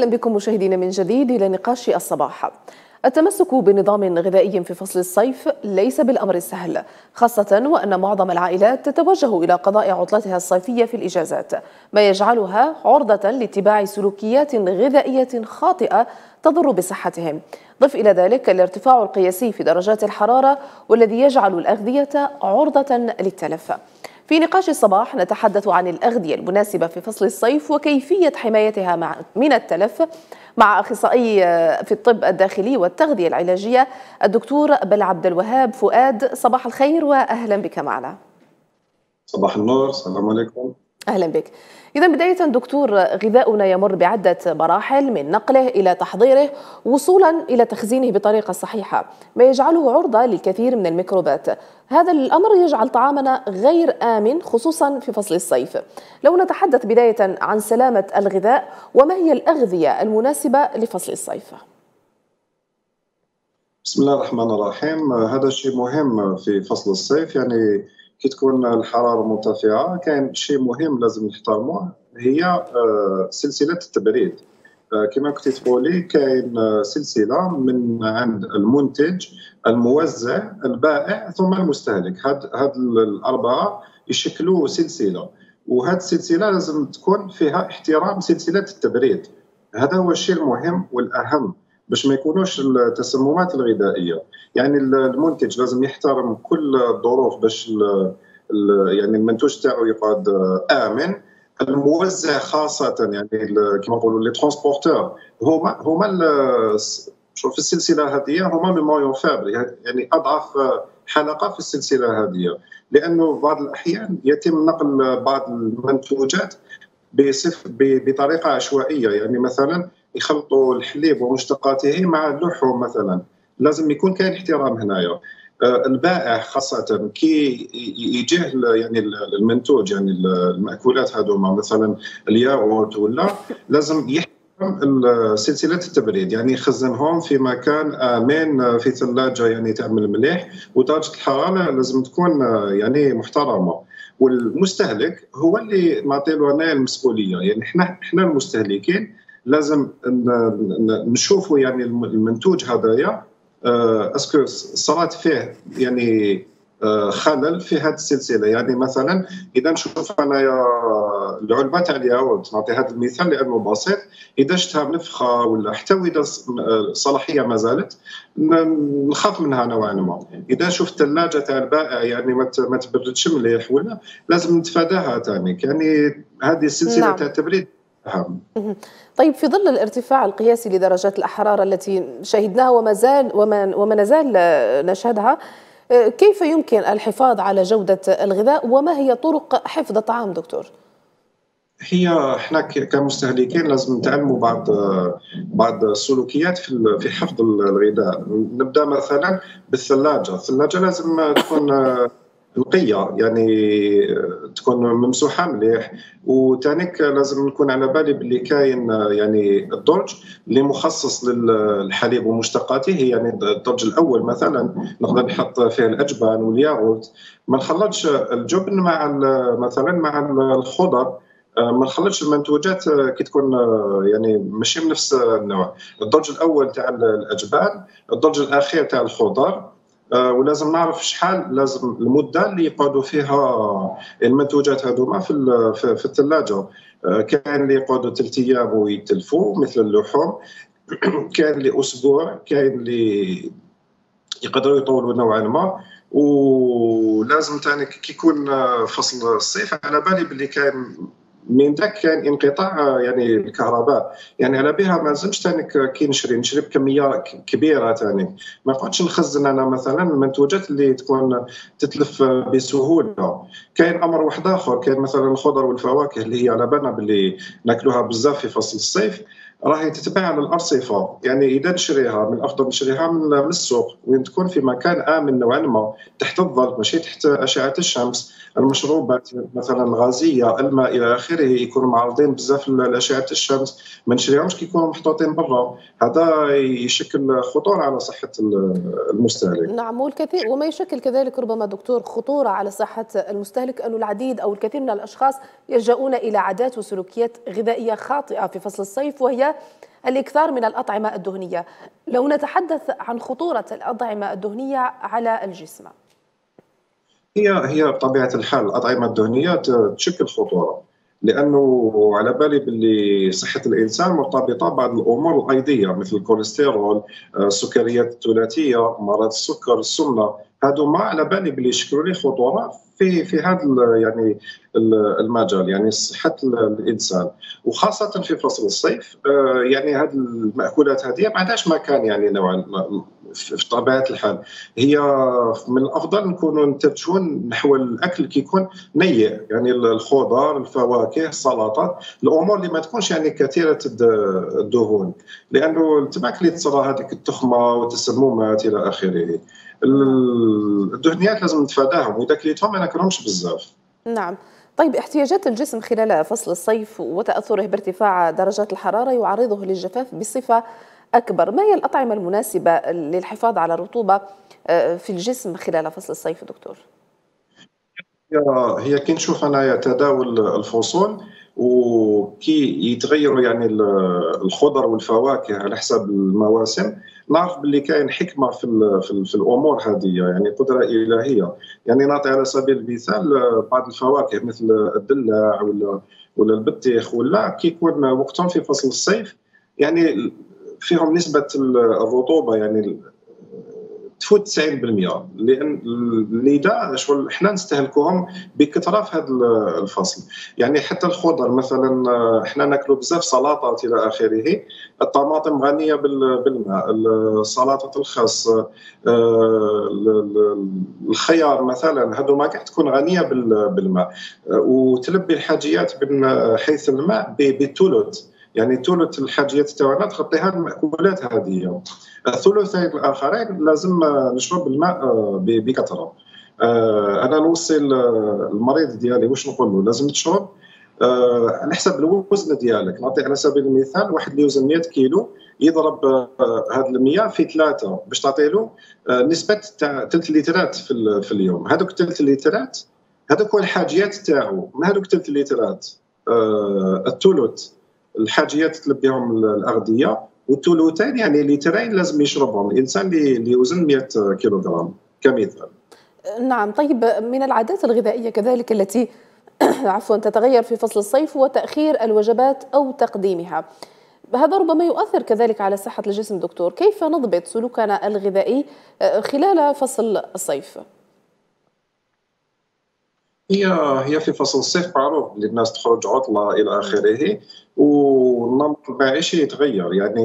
أهلا بكم مشاهدينا من جديد إلى نقاش الصباح. التمسك بنظام غذائي في فصل الصيف ليس بالأمر السهل خاصة وأن معظم العائلات تتوجه إلى قضاء عطلتها الصيفية في الإجازات ما يجعلها عرضة لاتباع سلوكيات غذائية خاطئة تضر بصحتهم. ضف إلى ذلك الارتفاع القياسي في درجات الحرارة والذي يجعل الأغذية عرضة للتلف. في نقاش الصباح نتحدث عن الأغذية المناسبة في فصل الصيف وكيفية حمايتها من التلف مع أخصائي في الطب الداخلي والتغذية العلاجية الدكتور بل عبد الوهاب فؤاد. صباح الخير وأهلا بك معنا. صباح النور السلام عليكم. أهلا بك. إذا بداية دكتور غذاؤنا يمر بعدة مراحل من نقله إلى تحضيره وصولا إلى تخزينه بطريقة صحيحة ما يجعله عرضة للكثير من الميكروبات. هذا الأمر يجعل طعامنا غير آمن خصوصا في فصل الصيف. لو نتحدث بداية عن سلامة الغذاء وما هي الأغذية المناسبة لفصل الصيف؟ بسم الله الرحمن الرحيم. هذا شيء مهم في فصل الصيف يعني كي تكون الحرارة مرتفعة كاين شيء مهم لازم نحترموه هي سلسلة التبريد. كما كنت تقولي كاين سلسلة من عند المنتج الموزع البائع ثم المستهلك. هاد هاد الأربعة يشكلوا سلسلة. وهاد السلسلة لازم تكون فيها احترام سلسلة التبريد. هذا هو الشيء المهم والأهم. باش ما يكونوش التسممات الغذائية. يعني المنتج لازم يحترم كل الظروف باش يعني المنتوج تاعو يقعد آمن. الموزع خاصة يعني كما نقولوا les transporteurs هما هما في السلسلة هذه هما le maillon faible يعني أضعف حلقة في السلسلة هذه. لأنه بعض الأحيان يتم نقل بعض المنتوجات بطريقة عشوائية. يعني مثلا يخلطوا الحليب ومشتقاته مع اللحوم مثلا. لازم يكون كاين احترام هنايا. البائع خاصة كي يجيه يعني المنتوج يعني المأكولات هذوما مثلا الياغورت ولا لازم يحترم سلسلة التبريد. يعني يخزنهم في مكان آمن في ثلاجة يعني تعمل مليح. ودرجة الحرارة لازم تكون يعني محترمة. والمستهلك هو اللي معطي له المسؤولية. يعني إحنا إحنا المستهلكين لازم نشوفوا يعني المنتوج هذايا. أسكو صارت فيه يعني خلل في هذه السلسلة. يعني مثلا إذا نشوف انايا العلبه تاع الياغورت نعطي هذا المثال لأنه بسيط. إذا شفتها منفخه ولا حتى وإذا الصلاحيه ما زالت نخاف منها نوعا ما. إذا شفت الثلاجه تاع البائع يعني ما تبردش مليح ولا لازم نتفاداها ثاني يعني هذه السلسلة نعم. تاع التبريد أهم. طيب في ظل الارتفاع القياسي لدرجات الحرارة التي شهدناها وما زال وما, وما نزال نشهدها كيف يمكن الحفاظ على جودة الغذاء وما هي طرق حفظ الطعام دكتور؟ هي إحنا كمستهلكين لازم نتعلموا بعض بعض السلوكيات في في حفظ الغذاء نبدأ مثلا بالثلاجة الثلاجة لازم تكون نقيه يعني تكون ممسوحة مليح. وتانيك لازم نكون على بالي باللي كاين يعني الدرج اللي مخصص للحليب ومشتقاته يعني الدرج الأول مثلا. نقدر نحط فيه الأجبان والياغورت. ما نخلطش الجبن مع مثلا مع الخضر ما نخلطش المنتوجات كي تكون يعني ماشي من نفس النوع. الدرج الأول تاع الأجبان الدرج الأخير تاع الخضر ولازم نعرف شحال لازم المدة اللي يقعدوا فيها المنتوجات هذوما في في الثلاجة. كاين اللي يقعدوا ثلاث أيام ويتلفوا مثل اللحوم. كاين اللي أسبوع كاين اللي يقدروا يطولوا نوعا ما. ولازم ثاني كي يكون فصل الصيف على بالي باللي كاين من ذاك كان انقطاع يعني الكهرباء. يعني على بها ما زلتش ثاني كي نشري نشري بكمية كبيرة ثاني ما نقعدش نخزن أنا مثلا المنتوجات اللي تكون تتلف بسهولة. كاين أمر واحد آخر كاين مثلا الخضر والفواكه اللي هي على بالنا باللي ناكلوها بزاف في فصل الصيف. راهي تتباع على الارصفه يعني إذا نشريها من الأفضل نشريها من السوق. وين تكون في مكان آمن نوعا ما تحت الظل ماشي تحت أشعة الشمس المشروبات مثلا الغازيه الماء إلى آخره يكونوا معرضين بزاف لأشعة الشمس. ما نشريهمش كي يكونوا محطوطين برا. هذا يشكل خطورة على صحة المستهلك. نعم والكثير وما يشكل كذلك ربما دكتور خطورة على صحة المستهلك انه العديد أو الكثير من الأشخاص يلجؤون إلى عادات وسلوكيات غذائية خاطئة في فصل الصيف وهي الإكثار من الأطعمة الدهنية. لو نتحدث عن خطورة الأطعمة الدهنية على الجسم. هي هي بطبيعة الحال الأطعمة الدهنية تشكل خطورة. لأنه على بالي باللي صحة الإنسان مرتبطة بعض الأمور الايضيه مثل الكوليسترول آه، السكريات الثلاثية مرض السكر السمنة. هادو ما على بالي باللي يشكلوا لي خطورة في في هذا يعني المجال يعني صحة الإنسان. وخاصة في فصل الصيف آه، يعني هذه المأكولات هذه ما عندهاش مكان يعني نوعا في طبيعة الحال. هي من الأفضل نكونوا نتجهون نحو الأكل كيكون نيء يعني الخضار الفواكه السلطات الأمور اللي ما تكونش يعني كثيرة الدهون. لأنه تبعك اللي تصرى هذيك التخمة والتسممات إلى آخره. الدهنيات لازم نتفاداهم. وإذا كليتهم ما ناكلهمش بزاف. نعم. طيب احتياجات الجسم خلال فصل الصيف وتأثره بارتفاع درجات الحرارة يعرضه للجفاف بصفة أكبر. ما هي الأطعمة المناسبة للحفاظ على الرطوبة آه، في الجسم خلال فصل الصيف دكتور؟ هي كي نشوف انايا تداول الفصول وكي يتغيروا يعني الخضر والفواكه على حسب المواسم نعرف باللي كاين حكمة في, في, في الأمور هذه يعني قدرة إلهية. يعني نعطي على سبيل المثال بعض الفواكه مثل الدلاع ولا ولا البطيخ ولا كي يكون وقتهم في فصل الصيف يعني فيهم نسبة الرطوبة يعني تفوت 90% لأن لذا شغل إحنا نستهلكوهم بكثرة في هذا الفصل. يعني حتى الخضر مثلا إحنا نأكلوا بزاف سلطات إلى آخره. الطماطم غنية بالماء. سلطه الخس الخيار مثلا هذو ما قاعد تكون غنية بالماء. وتلبي الحاجيات من حيث الماء بثلث يعني ثلث الحاجيات تاعنا تغطيها المأكولات هذه. الثلثين الآخرين لازم نشرب الماء آه، بكثرة. آه، أنا نوصي المريض ديالي واش نقول له لازم تشرب آه، على حسب الوزن ديالك. نعطي على سبيل المثال واحد اللي يوزن 100 كيلو يضرب هذا ال 100 في ثلاثة. باش تعطي له نسبة تاع 3 لترات في, في اليوم. هذوك 3 لترات هذوك هو الحاجيات تاعو. من هذوك 3 لترات الثلث الحاجيات تلبيهم الأغذية والثلثين يعني لترين لازم يشربهم. الإنسان اللي يوزن 100 كيلوغرام كمثال. نعم. طيب من العادات الغذائية كذلك التي عفوا تتغير في فصل الصيف وتأخير الوجبات أو تقديمها. هذا ربما يؤثر كذلك على صحة الجسم دكتور. كيف نضبط سلوكنا الغذائي خلال فصل الصيف؟ هي هي في فصل الصيف معروف اللي الناس تخرج عطلة إلى آخره والنمط المعيشي يتغير. يعني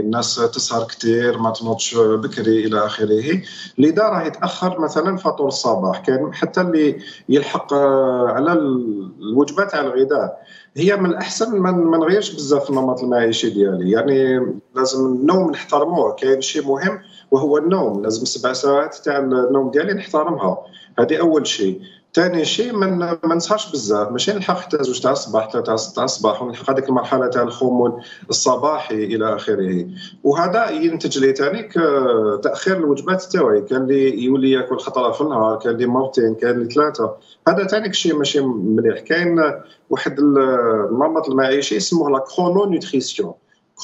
الناس تسهر كثير ما تنوضش بكري إلى آخره. لذا راه يتأخر مثلا فطور الصباح. كان حتى اللي يلحق على الوجبات تاع الغذاء هي من الأحسن ما نغيرش بزاف النمط المعيشي ديالي. يعني لازم النوم نحترموه. كاين شيء مهم وهو النوم. لازم سبع ساعات تاع النوم ديالي نحترمها. هذه أول شيء ثاني شيء ما نسهرش بزاف. ماشي نلحق حتى زوج تاع الصباح ثلاثة تاع الصباح ونلحق هذيك المرحلة تاع الخمول الصباحي إلى آخره. وهذا ينتج لي ثاني تأخير الوجبات تاعي كاين اللي يولي ياكل خطرة في النهار كاين اللي مرتين كاين اللي ثلاثة. هذا ثاني شيء ماشي مليح. كاين واحد النمط المعيشي يسموه la chrono-nutrition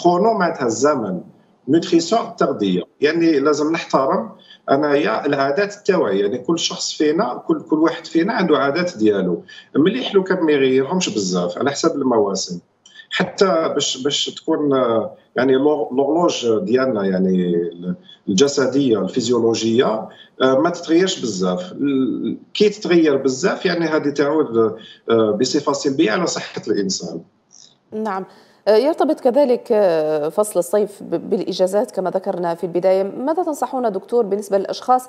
chrono معناتها الزمن. nutrition التغذية. يعني لازم نحترم انايا العادات تاعي يعني كل شخص فينا كل كل واحد فينا عنده عادات ديالو. مليح لو كان ما يغيرهمش بزاف على حسب المواسم. حتى باش باش تكون يعني لورلوج ديالنا يعني الجسدية الفيزيولوجية ما تتغيرش بزاف. كي تتغير بزاف يعني هذه تعود بصفة سلبية على صحة الإنسان. نعم. آه، يرتبط كذلك آه، فصل الصيف بالإجازات كما ذكرنا في البداية. ماذا تنصحون دكتور بالنسبة للأشخاص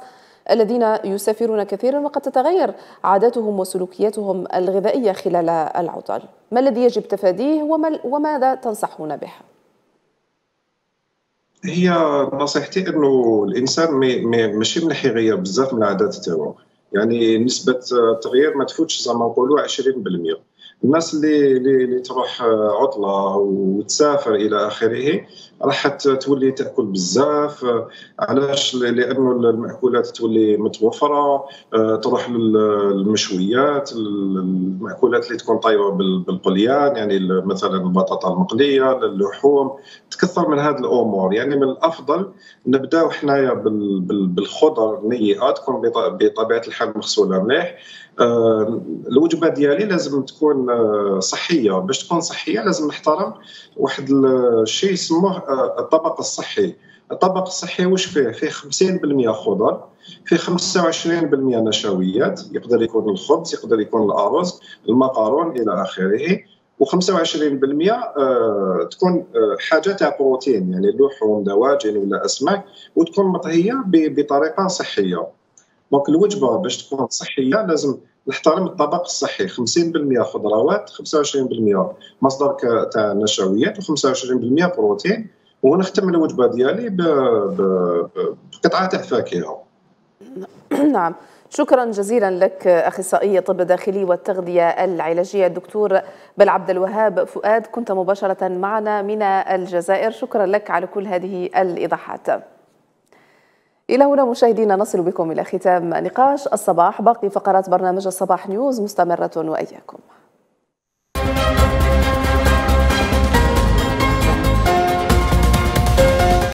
الذين يسافرون كثيرا وقد تتغير عاداتهم وسلوكياتهم الغذائية خلال العطل؟ ما الذي يجب تفاديه وماذا تنصحون به؟ هي نصيحتي إنه الإنسان ماشي يغير بزاف من العادات تاعو. يعني نسبة التغيير ما تفوتش زعما نقولوا 20% الناس اللي اللي تروح عطلة وتسافر إلى آخره راح تولي تأكل بزاف علاش؟ لأنه المأكولات تولي متوفرة تروح للمشويات المأكولات اللي تكون طايبه بالقليان يعني مثلا البطاطا المقلية اللحوم تكثر من هذه الأمور. يعني من الأفضل نبداو حنايا بالخضر النيئه تكون بطبيعة الحال مغسولة مليح. آه، الوجبة ديالي لازم تكون آه، صحية. باش تكون صحية لازم نحترم واحد الشيء يسموه آه، الطبق الصحي. الطبق الصحي واش فيه؟ فيه 50% خضر فيه 25% نشويات يقدر يكون الخبز يقدر يكون الأرز المقارون إلى آخره و25% تكون حاجة تاع بروتين يعني لحوم دواجن ولا أسماك وتكون مطهية بطريقة صحية. دونك الوجبة باش تكون صحية لازم نحترم الطبق الصحي. 50% خضروات 25% مصدر تاع نشويات و25% بروتين. ونختم الوجبة ديالي بقطعة تاع فاكهة. نعم. شكرا جزيلا لك اخصائي الطب الداخلي والتغذية العلاجية الدكتور بالعبد الوهاب فؤاد. كنت مباشرة معنا من الجزائر. شكرا لك على كل هذه الإيضاحات. إلى هنا مشاهدينا نصل بكم إلى ختام نقاش الصباح. باقي فقرات برنامج الصباح نيوز مستمرة وإياكم.